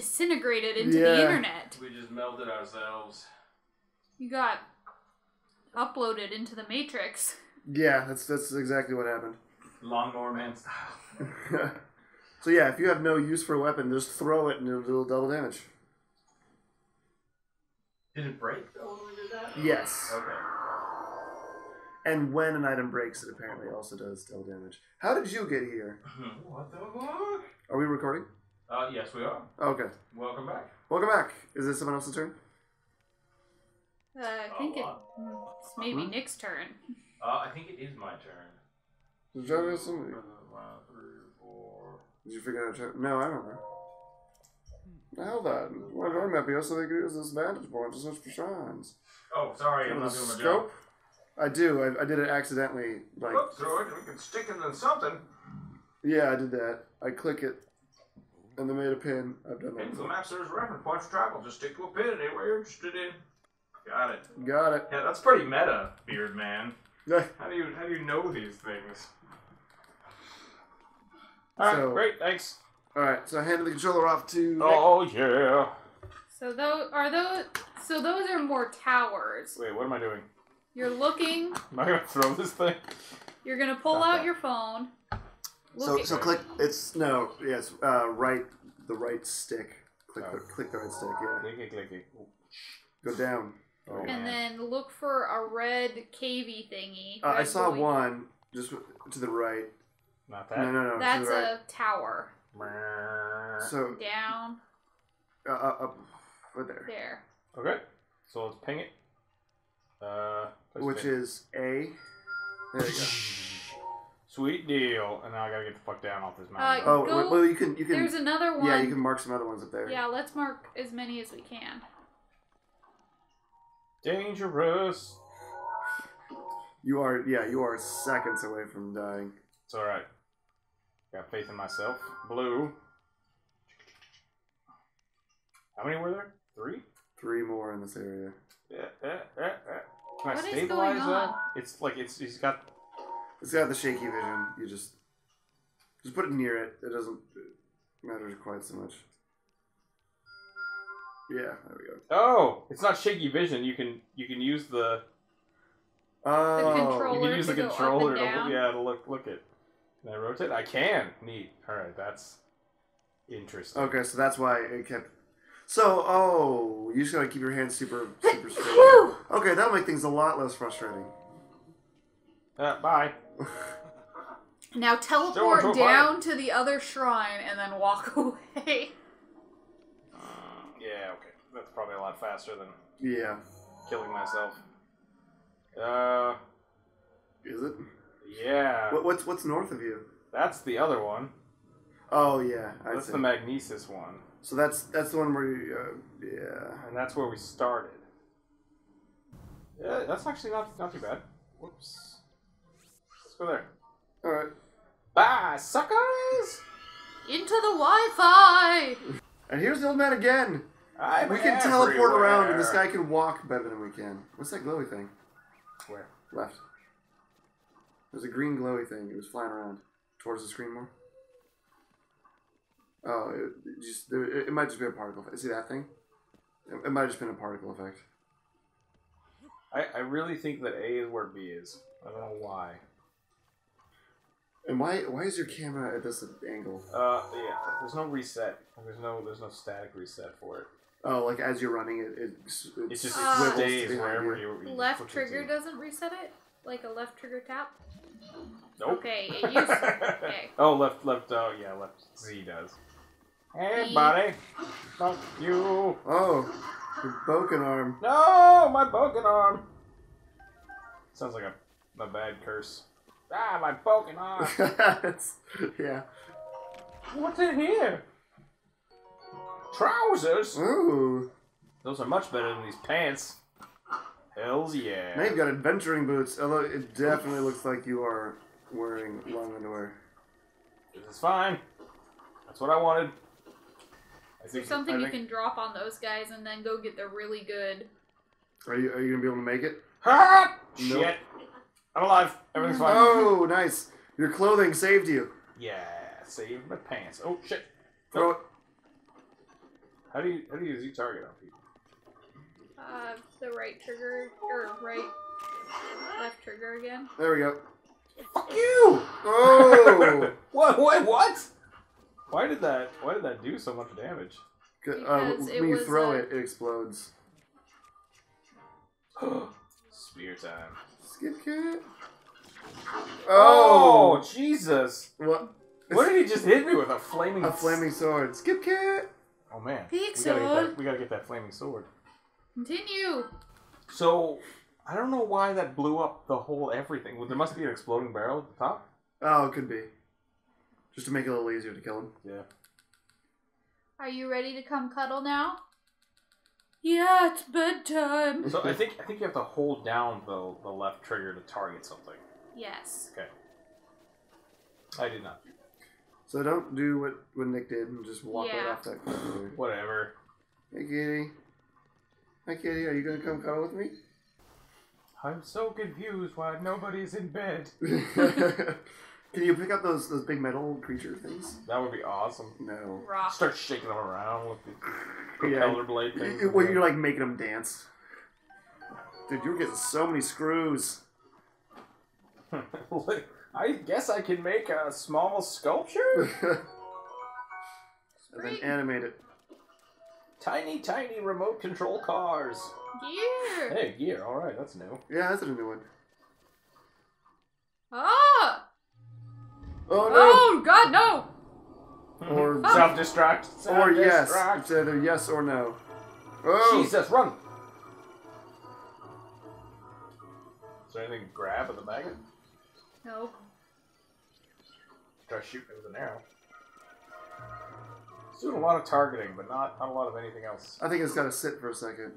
disintegrated into Yeah. the internet. We just melted ourselves. You got uploaded into the Matrix. Yeah, that's that's exactly what happened. Lawnmower man style. so yeah, if you have no use for a weapon, just throw it and it'll do double damage. Did it break though when we did that? Yes. Okay. And when an item breaks, it apparently also does double damage. How did you get here? what the fuck? Are we recording? Uh, yes, we are. Okay. Welcome back. Welcome back. Is this someone else's turn? Uh, I think Oh, it, uh, mm, it's maybe Hmm? Nick's turn. Uh, I think it is my turn. Did you, try to somebody? One, three, four. Did you figure out? how to- No, I don't know. The hell then? Why did our map here so they could use this vantage point to search for shrines? Oh, sorry, I'm not doing my job. scope? I do. I, I did it accidentally. Like, Look through it. We can stick it in something. yeah, I did that. I click it, and then made a pin. I've done that. Pins the before. map serves reference points for travel. Just stick to a pin anywhere you're interested in. Got it. Got it. Yeah, that's pretty meta, Beard Man. Yeah. How do you how do you know these things? All right, So- great, thanks. All right. So I handed the controller off to. Nick. Oh yeah. So those are those. So those are more towers. Wait, what am I doing? You're looking. Am I gonna throw this thing? You're gonna pull Stop out that. your phone. So Look so at- click. It's no. Yes. Uh, right. The right stick. Click. Oh. The, click the right stick. Yeah. Clicky clicky. Go down. Oh, and man. then look for a red cavey thingy. Uh, I saw glowing- one just to the right. Not that. No, no, no. That's to the right. a tower. So Down uh, uh, up right there, there. Okay, so let's ping it. Uh, which pin. is A. There you go. Sweet deal. And now I gotta get the fuck down off this Uh, mountain. Oh, Go- well, you can you can. There's another one. Yeah, you can mark some other ones up there. Yeah, let's mark as many as we can. Dangerous. You are yeah, you are seconds away from dying. It's alright. Got faith in myself. Blue. How many were there? Three? Three more in this area. Yeah, yeah, yeah, yeah. Can I What is stabilize going that? on? It's like it's he's got It's got the shaky vision. You just just put it near it. It doesn't matter quite so much. Yeah, there we go. Oh, it's not shaky vision. You can you can use the Oh, you controller. can use the to controller to yeah to look look it. Can I rotate? I can. Neat. All right, that's interesting. okay, so that's why it kept. So, oh, you just gotta keep your hands super, super straight. Okay, that'll make things a lot less frustrating. Uh, bye. Now teleport her to down to the other shrine and then walk away. Yeah, okay. That's probably a lot faster than Yeah, killing myself. Uh, is it? yeah. What, what's what's north of you? That's the other one. Oh yeah, I That's see. the Magnesis one. so that's that's the one where you, uh, yeah. And that's where we started. Yeah, that's actually not not too bad. Whoops. Let's go there. All right. Bye, suckers! Into the Wi-Fi. And here's the old man again. I'm we can teleport everywhere. around, and this guy can walk better than we can. What's that glowy thing? Where? Left. There's a green glowy thing. It was flying around towards the screen more. Oh, it, it just there, it, it might just be a particle. effect. See that thing? It, it might have just been a particle effect. I, I really think that A is where B is. I don't know why. And why why is your camera at this angle? Uh, yeah. There's no reset. There's no there's no static reset for it. Oh, like as you're running it, it, it, It just Uh, stays behind wherever you. you. you Left push it trigger to. doesn't reset it, like a left trigger tap. Nope. Okay, it used. okay. Oh, left, left. Oh, yeah, left. Z does. Hey, Z. buddy. Fuck you. Oh, your broken arm. No, my broken arm. Sounds like a, a bad curse. Ah, my broken arm. It's- yeah. What's in here? Trousers. Ooh. Those are much better than these pants. Hells yeah. Now you've got adventuring boots. Although it definitely looks like you are wearing long underwear. This is fine. That's what I wanted. I Is there think something I you can drop on those guys and then go get the really good? Are you are you gonna be able to make it? Ah! Nope. Shit. I'm alive. Everything's fine. Oh, nice. Your clothing saved you. Yeah, save my pants. Oh shit. Throw it. How do you how do you use you target on people? Uh, the right trigger or right, left trigger again. There we go. Fuck you! Oh! what? What? What? Why did that? Why did that do so much damage? Uh, Because it when you throw a- it, it explodes. Spear time. Skip cat. Oh, Oh! Jesus! What? What did he just hit me with? A flaming A flaming sword. Skip cat. Oh man. Peak we gotta, get sword. that, we gotta get that flaming sword. Continue. So I don't know why that blew up the whole everything. Well, there must be an exploding barrel at the top. Oh, it could be. Just to make it a little easier to kill him. Yeah. Are you ready to come cuddle now? Yeah, it's bedtime. So I think I think you have to hold down the the left trigger to target something. Yes. Okay. I did not. So don't do what, what Nick did and just walk right off that cliff. Whatever. Hey, kitty. Hi, kitty. Are you gonna come cuddle with me? I'm so confused why nobody's in bed. Can you pick up those those big metal creature things? That would be awesome. No. Rock. Start shaking them around with the Yeah. propeller blade thing. You- Well, you're like making them dance. Dude, you're getting so many screws. I guess I can make a small sculpture. and then animate it. tiny, tiny remote control cars. Gear. Hey, gear. All right, that's new. Yeah, that's a new one. Ah! Oh no. Oh God, no! Or- self destruct. no! Or yes. It's either yes or no. Oh! Jesus, run! Is there anything to grab at the magnet? No. Try shooting it with an arrow. It's doing a lot of targeting, but not, not a lot of anything else. I think it's got to sit for a second.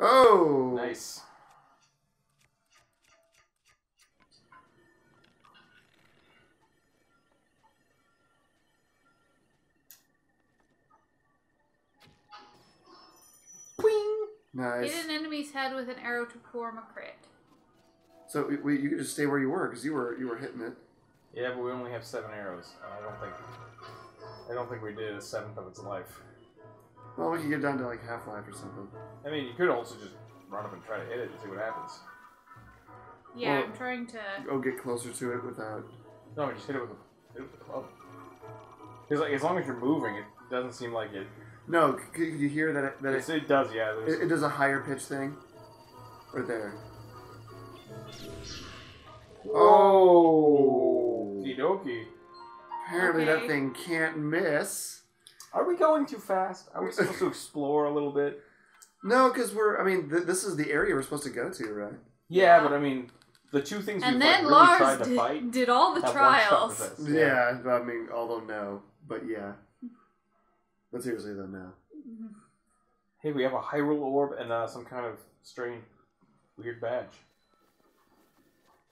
Oh! Nice. Nice. Hit an enemy's head with an arrow to form a crit. So we, we, you could just stay where you were because you were you were hitting it. Yeah, but we only have seven arrows. and I don't think I don't think we did a seventh of its life. Well, we could get down to like half life or something. I mean, you could also just run up and try to hit it and see what happens. Yeah, Well- I'm trying to. Oh, get closer to it without. No, I just hit it with a, hit it with a club. Because like, as long as you're moving, it doesn't seem like it. No, c- could you hear that it, that It, it, it does, yeah. It, it does a higher pitch thing? Right there. Oh, oh. Okie dokie. Apparently that thing can't miss. Are we going too fast? Are we supposed to explore a little bit? No, because we're. I mean, th- this is the area we're supposed to go to, right? Yeah, but I mean, the two things And we've then like, really Lars tried to did, fight did all the have one shot trials. with us. Yeah. I mean, although no, but yeah. But seriously though, no. Hey, we have a Hyrule orb and uh, some kind of strange, weird badge.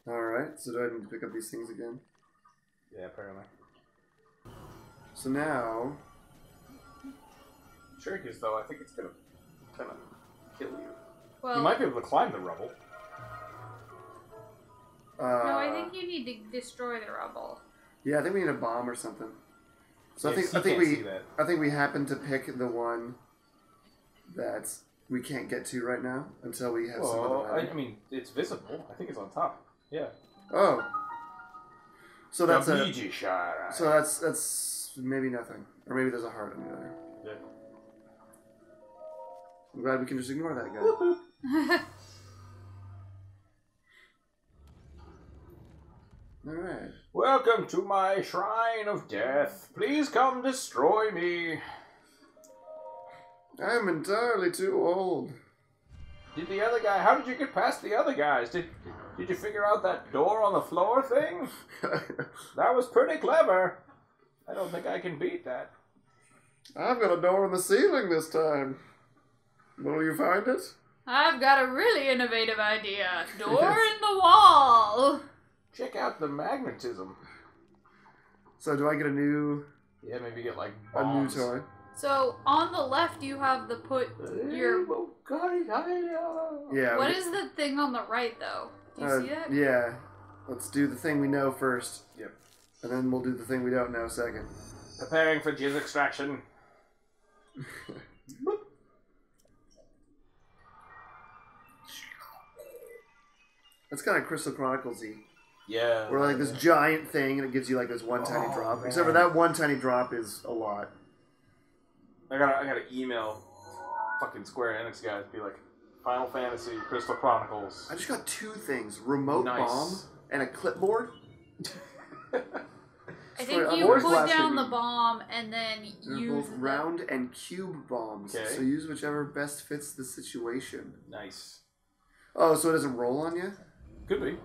All right. So do I need to pick up these things again? Yeah, apparently. So now, Trick is though, I think it's gonna kind of kill you. Well, you might be able to climb the rubble. uh, no, I think you need to destroy the rubble. yeah, I think we need a bomb or something. So I Yeah, I think can't we that. I think we happen to pick the one that we can't get to right now until we have some other. I, item. I mean, it's visible. I think it's on top. Yeah. Oh. So that's a, Luigi shot. so that's that's maybe nothing, or maybe there's a heart under there. Yeah. I'm glad we can just ignore that guy. All right. Welcome to my shrine of death. Please come destroy me. I'm entirely too old. Did the other guy? How did you get past the other guys? Did Did you figure out that door on the floor thing? That was pretty clever. I don't think I can beat that. I've got a door in the ceiling this time. Will you find it? I've got a really innovative idea. Door in the wall. Check out the magnetism. So do I get a new Yeah, maybe get like a new bombs. toy? So on the left, you have the put. Your Yeah. What we- is the thing on the right, though? Do you uh, see that? Yeah. Let's do the thing we know first. Yep. And then we'll do the thing we don't know second. Preparing for jizz extraction. That's kind of Crystal Chronicles y. Yeah. Where like this yeah. giant thing and it gives you like this one tiny Oh, drop. man. Except for that one tiny drop is a lot. I gotta, I gotta email fucking Square Enix guys. Be like, Final Fantasy Crystal Chronicles. I just got two things: remote Nice. bomb and a clipboard. I think you always put down you. the bomb and then They're use both the- round and cube bombs. Okay. So use whichever best fits the situation. nice. Oh, so it doesn't roll on you? Could be.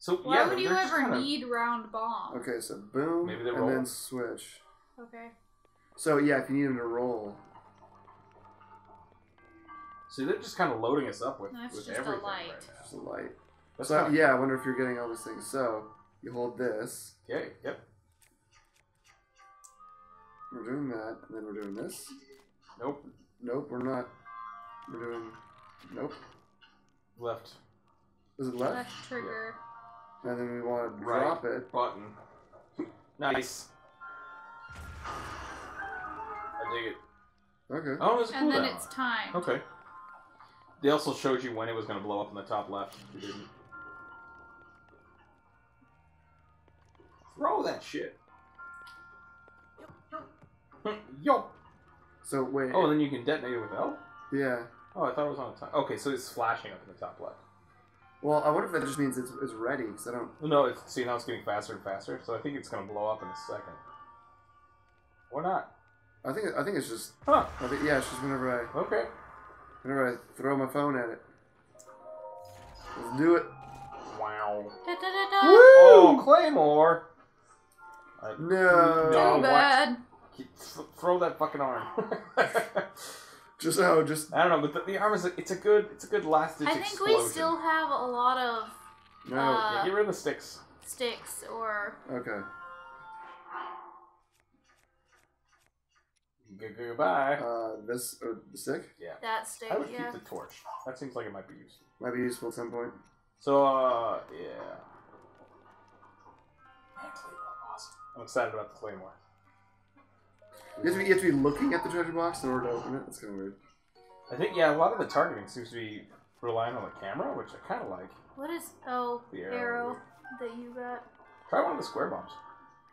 So Why yeah, would you they're just ever kinda- need round bomb? Okay, so boom, Maybe they and roll. then switch. Okay. So yeah, if you need them to roll, See, they're just kind of loading us up with, That's with just a everything. light. Right now. just a light. That's so kinda yeah, I wonder if you're getting all these things. So you hold this. Okay. Yep. We're doing that, and then we're doing this. Nope. Nope, we're not. We're doing. Nope. Left Is it left? Left trigger. And then we want to Right. drop it. button. Nice. I dig it. Okay. Oh, there's a And then cooldown. it's time. Okay. They also showed you when it was going to blow up in the top left. You didn't. Throw that shit. Yo. So wait. Oh, and then you can detonate it with L. yeah. Oh, I thought it was on the top. Okay, so it's flashing up in the top left. Well, I wonder if that just means it's, it's ready, because I don't. No, it's see now it's getting faster and faster. So I think it's going to blow up in a second. Or not? I think I think it's just. Huh? I think yeah, it's just whenever I Okay. whenever I throw my phone at it. Let's do it. Wow. Da, da, da, da. Oh, Claymore. I- No. No. Too what? bad. Throw that fucking arm. Just oh, just I don't know, but the, the arm is a, it's a good it's a good last ditch I think explosion. we still have a lot of no. Uh, Yeah, get rid of the sticks. sticks or okay. G- Goodbye. Uh, this uh, the stick yeah. that stick. I would Yeah. keep the torch. That seems like it might be useful. might be useful at some point. So uh yeah. Man, Claymore, awesome. I'm excited about the Claymore. You have, to be, you have to be looking at the treasure box in order to open it. That's kind of weird. I think yeah, a lot of the targeting seems to be relying on the camera, which I kinda like. What is oh The arrow. arrow. that you got? Try one of the square bombs.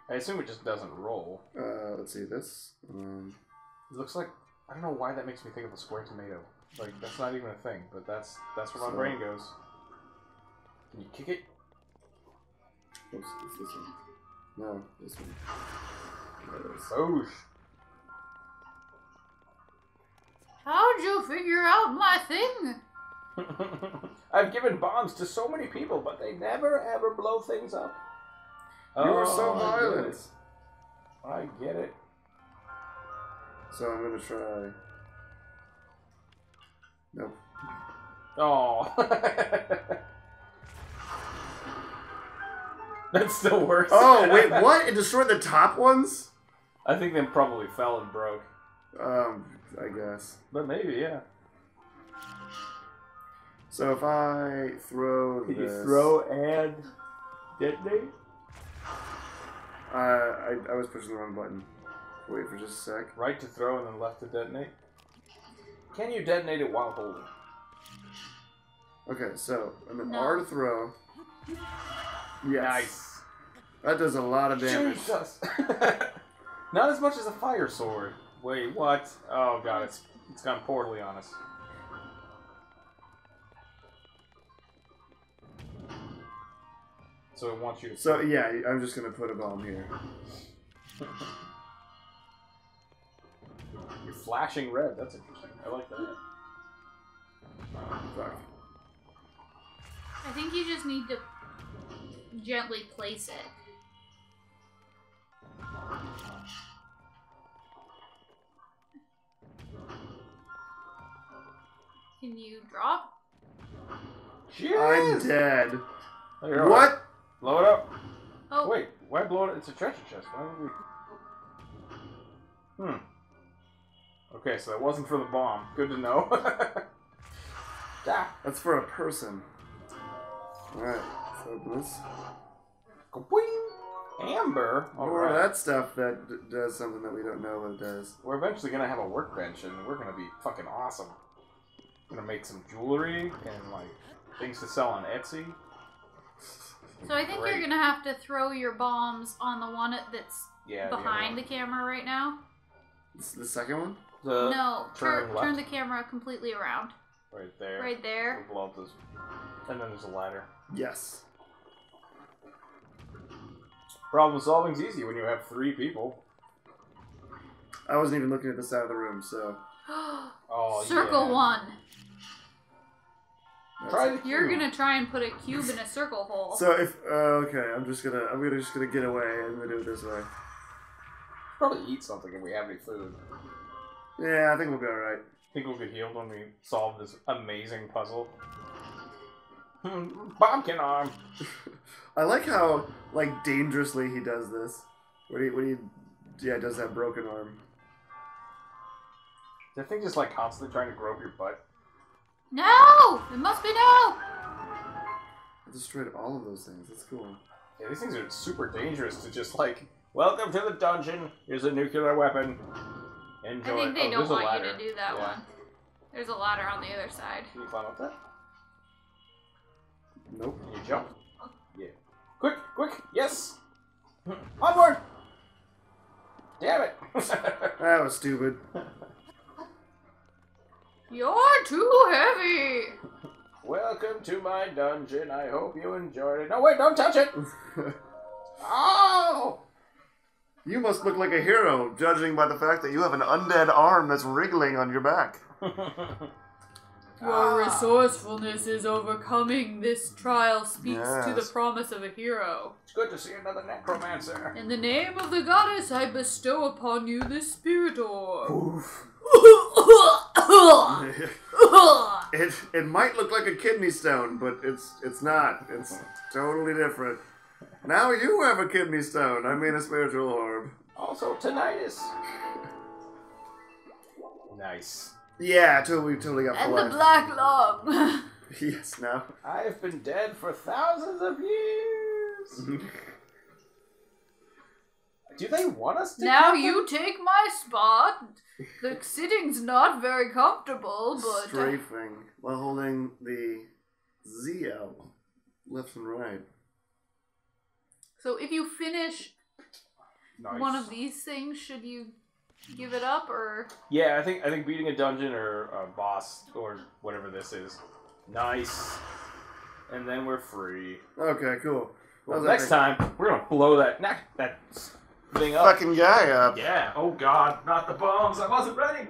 I assume it just doesn't roll. Uh, let's see this. Um, It looks like I don't know why that makes me think of a square tomato. Like that's not even a thing, but that's that's where my brain goes. Can you kick it? oops, it's this one. No, this one. There. Boosh. How'd you figure out my thing? I've given bombs to so many people, but they never ever blow things up. You are so Oh, I get violent. I get it. So I'm gonna try. Nope. Oh. That's still works. Oh wait, what? It destroyed the top ones? I think they probably fell and broke. Um, I guess. But maybe, yeah. So if I throw Can this, you throw and detonate? Uh, I I was pushing the wrong button. Wait for just a sec. Right to throw and then left to detonate? Can you detonate it while holding? Okay, so and then No. R to throw. Yes. Nice. That does a lot of damage. Jesus. Not as much as a fire sword. Wait, what? Oh god, it's it's gone poorly on us. So it wants you to. So yeah, I'm just gonna put a bomb here. You're flashing red. That's interesting. I like that. Fuck. I think you just need to gently place it. Can you drop? I'm dead. You're. What? Blow it up. Oh, Wait, why blow it? It's a treasure chest. Why would we? Hmm. Okay, so that wasn't for the bomb. Good to know. ah. That's for a person. Alright, so open this. Kaboing! Amber. All More of right. that stuff that d- does something that we don't know what it does. We're eventually gonna have a workbench, and we're gonna be fucking awesome. Gonna make some jewelry and like things to sell on Etsy. So I think Great. you're gonna have to throw your bombs on the one that's Yeah. behind the camera right now. This- The second one? the, no, turn turn turn the camera completely around. right there. Right there. We'll blow up this, and then there's a ladder. Yes. Problem solving's easy when you have three people. I wasn't even looking at the side of the room, so. Oh, Circle yeah. one. that's- You're cube. gonna try and put a cube in a circle hole. So if uh, okay, I'm just gonna I'm gonna just gonna get away and then do it this way. probably eat something if we have any food. Yeah, I think we'll be all right. I Think we'll be healed when we solve this amazing puzzle. Hmm, Bombkin arm. I like how like dangerously he does this. When he when he yeah does that broken arm. That thing just like constantly trying to grope your butt. no, it must be no. I destroyed all of those things. That's cool. Yeah, these things are super dangerous to just like. Welcome to the dungeon. Here's a nuclear weapon. Enjoy. I think they oh, don't there's a want ladder. you to do that Yeah. one. There's a ladder on the other side. Can you climb up that? Nope. Can you jump? Yeah. Quick, quick, yes! Hmm. Onward! Damn it! That was stupid. You're too heavy. Welcome to my dungeon. I hope you enjoyed it. No, wait, don't touch it! Oh! you must look like a hero, judging by the fact that you have an undead arm that's wriggling on your back. Your Ah. resourcefulness is overcoming this trial speaks to the promise of a hero. It's good to see another necromancer. In the name of the goddess, I bestow upon you this spirit orb. Oof. it it might look like a kidney stone, but it's it's not. It's totally different. Now you have a kidney stone. I mean a spiritual orb. Also, tinnitus. Nice. Yeah, totally, totally got and the full black lung. Yes, now. I've been dead for thousands of years. Do they want us to? now kill them? you take my spot. The sitting's not very comfortable, but uh, Strafing while holding the Z out left and right. so if you finish Nice. one of these things, should you give it up or? Yeah, I think I think beating a dungeon or a boss or whatever this is, nice. And then we're free. Okay, cool. Well, How's next that time we're gonna blow that that thing up. fucking guy up. Yeah. Oh God, not the bombs. I wasn't ready.